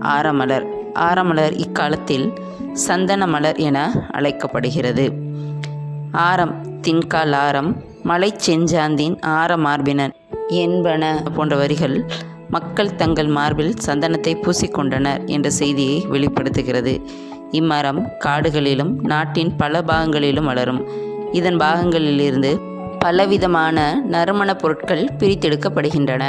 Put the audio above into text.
ஆரமலர். ஆரமலர் இக்காலத்தில் சந்தன மலர் என அழைக்கப்படுகிறது. ஆரம் தின்கால் ஆரம் மலை செஞ்சாந்தின் ஆர மார்பினன் என்பன போன்ற வரிகள் மக்கள் தங்கள் மார்பில் சந்தனத்தை பூசிக்கொண்டனர் என்ற செய்தியை வெளிப்படுத்துகிறது. இம்மரம் காடுகளிலும் நாட்டின் பல பாகங்களிலும் வளரும். இதன் பாகங்களிலிருந்து பலவிதமான நறுமணப் பொருட்கள் பிரித்தெடுக்கப்படுகின்றன.